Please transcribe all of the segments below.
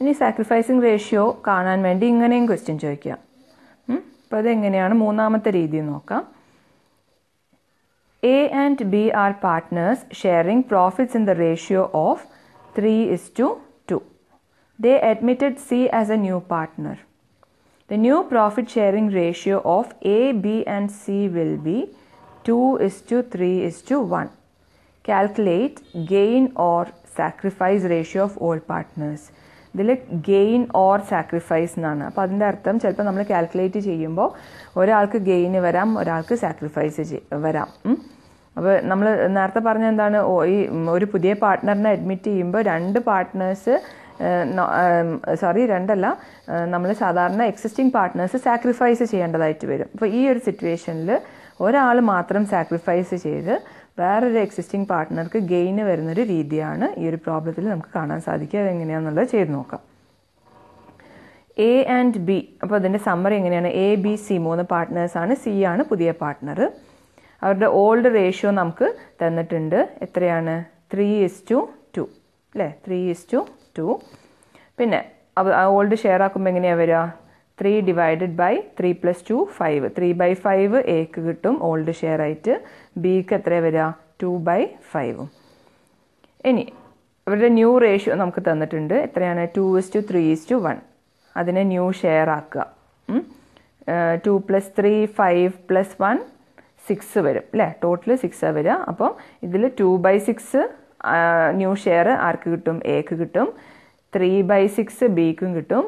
ഇനി sacrificing ratio കാണാൻ വേണ്ടി ഇങ്ങനെയും ക്വസ്റ്റ്യൻ ചോദിക്കാം അപ്പോൾ അതെങ്ങനെയാണ് മൂന്നാമത്തെ രീതി നോക്കാം A and B are partners sharing profits in the ratio of three is to two they admitted C as a new partner The new profit sharing ratio of A, B and C will be 2 is to 3 is to 1. Calculate gain or sacrifice ratio of all partners. ഇതിൽ gain or sacrifice എന്നാണ്. അപ്പോൾ അതിന്റെ അർത്ഥം ചിലപ്പോൾ നമ്മൾ calculate ചെയ്യുമ്പോൾ ഒരാൾക്ക് gain വരാം ഒരാൾക്ക് സാക്രിഫൈസ് വരാം. അപ്പോൾ നമ്മൾ നേരത്തെ പറഞ്ഞ എന്താണ്? ഈ ഒരു പുതിയ പാർട്ട്ണറിനെ അഡ്മിറ്റ് ചെയ്യുമ്പോൾ രണ്ട് പാർട്ട്നേഴ്സ് സോറി രണ്ടല്ല നമ്മൾ സാധാരണ എക്സിസ്റ്റിംഗ് പാർട്ട്നേഴ്സ് സാക്രിഫൈസ് ചെയ്യേണ്ടതായിട്ട് വരും. അപ്പോൾ ഈ ഒരു സിറ്റുവേഷനിൽ ഒരാൾ മാത്രം സാക്രിഫൈസ് ചെയ്ത് വേറൊരു എക്സിസ്റ്റിംഗ് പാർട്ട്ണർക്ക് ഗെയിന് വരുന്നൊരു രീതിയാണ് ഈ ഒരു പ്രോബ്ലത്തിൽ നമുക്ക് കാണാൻ സാധിക്കുക. അതെങ്ങനെയാണെന്നുള്ളത് ചെയ്ത് നോക്കാം. എ ആൻഡ് ബി അപ്പോൾ അതിന്റെ സമ്മറി എങ്ങനെയാണ്? എ ബി സി മൂന്ന് പാർട്ട്നേഴ്സാണ് സി ആണ് പുതിയ പാർട്ട്ണർ അവരുടെ ഓൾഡ് റേഷ്യോ നമുക്ക് തന്നിട്ടുണ്ട്. എത്രയാണ്? ത്രീ ഇസ് ടു ടു അല്ലേ? ത്രീ ഇസ് ടു ടു പിന്നെ ഓൾഡ് ഷെയർ ആക്കുമ്പോൾ എങ്ങനെയാണ് വരിക? Three divided by three plus two five three by five എക്ക് കിട്ടും. ഓൾഡ് ഷെയർ ആയിട്ട്. ബിക്ക് എത്ര വരിക? ടു ബൈ ഫൈവും ഇനി അവരുടെ ന്യൂ റേഷ്യോ നമുക്ക് തന്നിട്ടുണ്ട്. എത്രയാണ്? Two is to three is to one അതിനെ ന്യൂ ഷെയർ ആക്കുക. Two plus three five plus one six വരും. അല്ലേ ടോട്ടൽ സിക്സ് വരിക. അപ്പം ഇതിൽ two by six new share ആർക്ക് കിട്ടും? എക്ക് കിട്ടും. ത്രീ ബൈ സിക്സ് ബിക്കും കിട്ടും.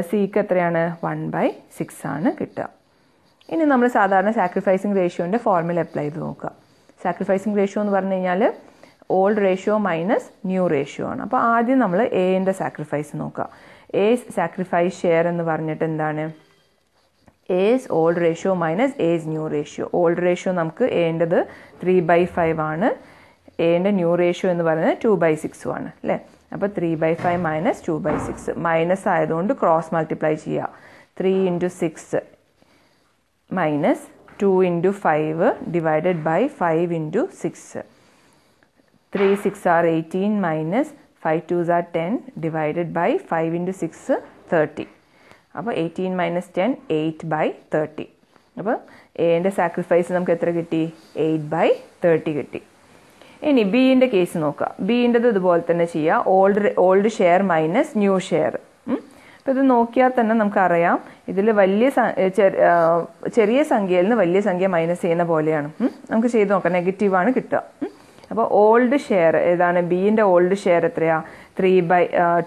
സിക്ക് എത്രയാണ്? വൺ ബൈ സിക്സ് ആണ് കിട്ടുക. ഇനി നമ്മൾ സാധാരണ സാക്രിഫൈസിങ് റേഷ്യോന്റെ ഫോർമുല അപ്ലൈ ചെയ്ത് നോക്കുക. സാക്രിഫൈസിങ് റേഷ്യോ എന്ന് പറഞ്ഞു കഴിഞ്ഞാൽ old ratio minus new ratio ആണ്. അപ്പോൾ ആദ്യം നമ്മൾ എന്റെ സാക്രിഫൈസ് നോക്കുക. എ സാക്രിഫൈസ് ഷെയർ എന്ന് പറഞ്ഞിട്ട് എന്താണ്? S old ratio minus S new ratio old ratio നമുക്ക് എന്റെത് ത്രീ ബൈ ഫൈവ് ആണ്. എന്റെ ന്യൂ റേഷ്യോ എന്ന് പറയുന്നത് ടു ബൈ സിക്സും ആണ്. അല്ലേ? അപ്പോൾ three by five minus two by six minus ആയതുകൊണ്ട് ക്രോസ് മൾട്ടിപ്ലൈ ചെയ്യുക three into six minus two into five divided by five into six three six are eighteen minus five two are ten divided by five into six thirty അപ്പോൾ eighteen minus ten eight by thirty അപ്പോൾ എന്റെ sacrifice നമുക്ക് എത്ര കിട്ടി? Eight by thirty കിട്ടി. ഇനി ബിന്റെ case നോക്കുക ബിന്റെത് ഇതുപോലെ തന്നെ ചെയ്യുക old old share minus new share അപ്പോൾ ഇത് നോക്കിയാൽ തന്നെ നമുക്കറിയാം. ഇതിൽ വലിയ ചെറിയ സംഖ്യയിൽ നിന്ന് വലിയ സംഖ്യ മൈനസ് ചെയ്യുന്ന പോലെയാണ്. നമുക്ക് ചെയ്ത് നോക്കാം. നെഗറ്റീവാണ് കിട്ടുക. അപ്പോൾ ഓൾഡ് ഷെയർ ഏതാണ്? ബിന്റെ ഓൾഡ് ഷെയർ എത്രയാ? Three by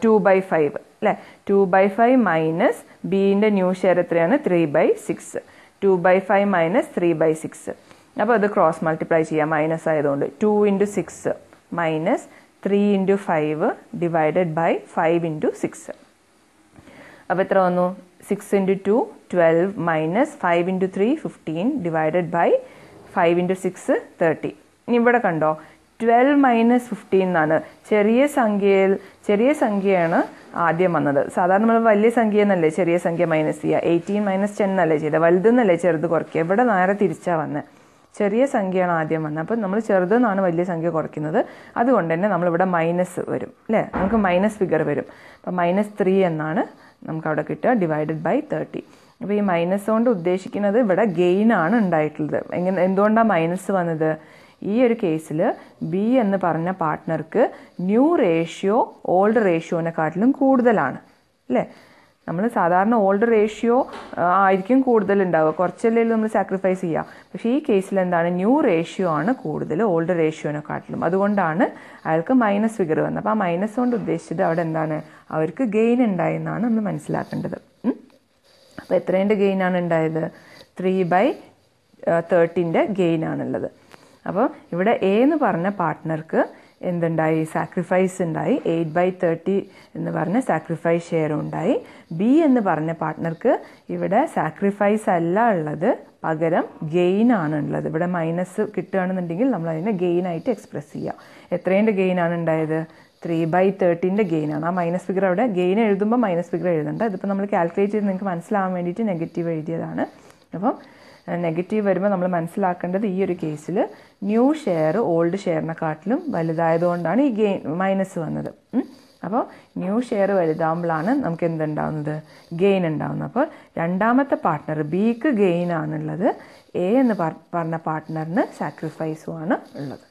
two by five അല്ലേ? ടു ബൈ ഫൈവ് മൈനസ് ബിന്റെ ന്യൂ ഷെയർ എത്രയാണ്? Three by six two by five minus three by six അപ്പോൾ അത് ക്രോസ് മൾട്ടിപ്ലൈ ചെയ്യാം. മൈനസ് ആയതുകൊണ്ട് two into six minus three into five divided by five into six അപ്പോൾ എത്ര വന്നു? Six into two twelve minus five into three fifteen divided by five into six thirty ഇനി ഇവിടെ കണ്ടോ? ട്വൽവ് മൈനസ് ഫിഫ്റ്റീൻ എന്നാണ്. ചെറിയ സംഖ്യയിൽ ചെറിയ സംഖ്യയാണ് ആദ്യം വന്നത്. സാധാരണ നമ്മൾ വലിയ സംഖ്യ എന്നല്ലേ ചെറിയ സംഖ്യ മൈനസ് ചെയ്യുക? എയ്റ്റീൻ മൈനസ് ടെൻ എന്നല്ലേ ചെയ്തത്? വലുതെന്നല്ലേ ചെറുത് കുറയ്ക്കുക? ഇവിടെ നേരെ തിരിച്ചാണ് വന്നത് ചെറിയ സംഖ്യയാണ് ആദ്യം വന്നത്. അപ്പം നമ്മൾ ചെറുതെന്നാണ് വലിയ സംഖ്യ കുറയ്ക്കുന്നത്. അതുകൊണ്ട് തന്നെ നമ്മളിവിടെ മൈനസ് വരും അല്ലേ? നമുക്ക് മൈനസ് ഫിഗർ വരും. അപ്പം മൈനസ് ത്രീ എന്നാണ് നമുക്ക് അവിടെ കിട്ടുക ഡിവൈഡഡ് ബൈ തേർട്ടി അപ്പോൾ ഈ മൈനസ് കൊണ്ട് ഉദ്ദേശിക്കുന്നത് ഇവിടെ ഗെയിൻ ആണ് ഉണ്ടായിട്ടുള്ളത്. എങ്ങനെ എന്തുകൊണ്ടാണ് മൈനസ് വന്നത്? ഈ ഒരു കേസിൽ ബി എന്ന് പറഞ്ഞ പാർട്ട്ണർക്ക് ന്യൂ റേഷ്യോ ഓൾഡ് റേഷ്യോനെക്കാട്ടിലും കൂടുതലാണ് അല്ലേ? നമ്മൾ സാധാരണ ഓൾഡ് റേഷ്യോ ആയിരിക്കും കൂടുതൽ ഉണ്ടാവുക. കുറച്ചല്ലേ നമ്മൾ സാക്രിഫൈസ് ചെയ്യുക. പക്ഷേ ഈ കേസിൽ എന്താണ്? ന്യൂ റേഷ്യോ ആണ് കൂടുതൽ ഓൾഡ് റേഷ്യോനെക്കാട്ടിലും അതുകൊണ്ടാണ് അയാൾക്ക് മൈനസ് ഫിഗർ വന്നത്. അപ്പോൾ ആ മൈനസ് കൊണ്ട് ഉദ്ദേശിച്ചത് അവിടെ എന്താണ്? അവർക്ക് ഗെയിൻ ഉണ്ടായെന്നാണ് നമ്മൾ മനസ്സിലാക്കേണ്ടത്. അപ്പോൾ എത്രേന്റെ ഗെയിൻ ആണ് ഉണ്ടായത്? ത്രീ ബൈ തേർട്ടീന്റെ ഗെയിൻ ആണുള്ളത്. അപ്പോൾ ഇവിടെ എ എന്ന് പറഞ്ഞ പാർട്ട്ണർക്ക് എന്തുണ്ടായി? സാക്രിഫൈസ് ഉണ്ടായി. എയ്റ്റ് ബൈ തേർട്ടി എന്ന് പറഞ്ഞ സാക്രിഫൈസ് ഷെയർ ഉണ്ടായി. ബി എന്ന് പറഞ്ഞ പാർട്ട്ണർക്ക് ഇവിടെ സാക്രിഫൈസ് അല്ല ഉള്ളത്. പകരം ഗെയിൻ ആണ് ഉള്ളത്. ഇവിടെ മൈനസ് കിട്ടുകയാണെന്നുണ്ടെങ്കിൽ നമ്മൾ അതിനെ ഗെയിൻ ആയിട്ട് എക്സ്പ്രസ് ചെയ്യാം. എത്രേന്റെ ഗെയിൻ ആണ് ഉണ്ടായത്? ത്രീ ബൈ തേർട്ടീന്റെ ഗെയിൻ ആണ്. ആ മൈനസ് ഫിഗർ അവിടെ ഗെയിൻ എഴുതുമ്പോൾ മൈനസ് ഫിഗർ എഴുതണ്ട. ഇതിപ്പോൾ നമ്മൾ കാൽക്കുലേറ്റ് ചെയ്ത് നിങ്ങൾക്ക് മനസ്സിലാവാൻ വേണ്ടിയിട്ട് നെഗറ്റീവ് എഴുതിയതാണ്. അപ്പം നെഗറ്റീവ് വരുമ്പോൾ നമ്മൾ മനസ്സിലാക്കേണ്ടത് ഈ ഒരു കേസിൽ ന്യൂ ഷെയർ ഓൾഡ് ഷെയറിനെക്കാട്ടിലും വലുതായതുകൊണ്ടാണ് ഈ ഗെയിൻ മൈനസ് വന്നത്. അപ്പോൾ ന്യൂ ഷെയർ വലുതാകുമ്പോഴാണ് നമുക്ക് എന്തുണ്ടാവുന്നത്? ഗെയിൻ ഉണ്ടാവുന്നത്. അപ്പോൾ രണ്ടാമത്തെ പാർട്ട്ണർ ബിക്ക് ഗെയിൻ ആണുള്ളത്. എ എന്ന് പറഞ്ഞ പാർട്ട്ണറിന് സാക്രിഫൈസും ആണ് ഉള്ളത്.